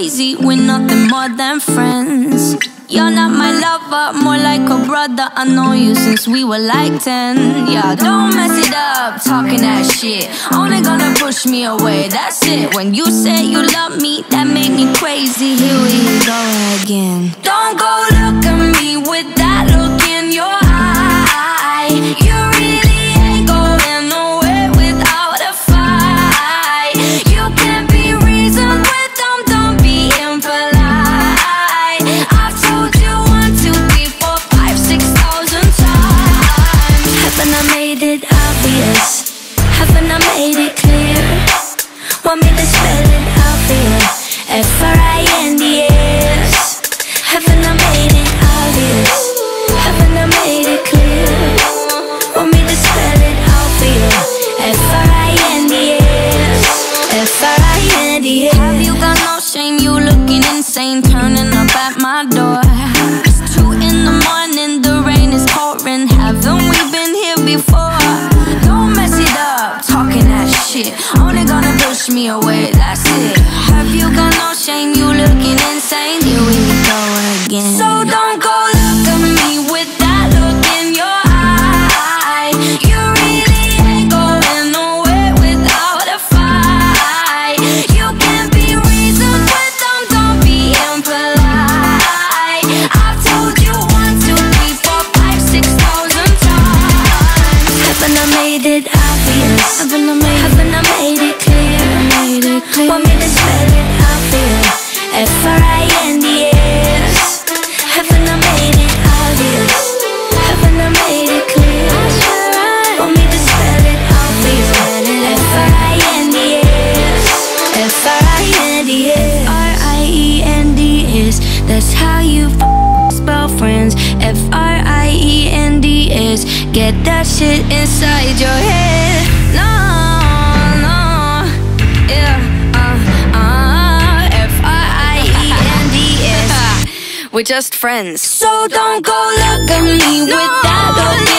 crazy, we're nothing more than friends. You're not my lover, more like a brother. I know you since we were like 10. Yeah, don't mess it up, talking that shit. Only gonna push me away, that's it. When you say you love me, that made me crazy. Here we go again. Don't go obvious? Haven't I made it clear? Want me to spell it out for you? F-R-I-N-D-S Haven't I made it obvious? Haven't I made it clear? Want me to spell it out for you? F-R-I-N-D-S F-R-I-N-D-S Have you got no shame? You looking insane Only gonna push me away That's it Want me to spell it out for you? F-R-I-N-D-S Haven't I made it obvious? Haven't I made it clear? Want me to spell it out for you? F-R-I-N-D-S F-R-I-N-D-S R-I-E-N-D-S That's how you f- spell friends F-R-I-E-N-D-S Get that shit inside your We're just friends. So don't go look at me with that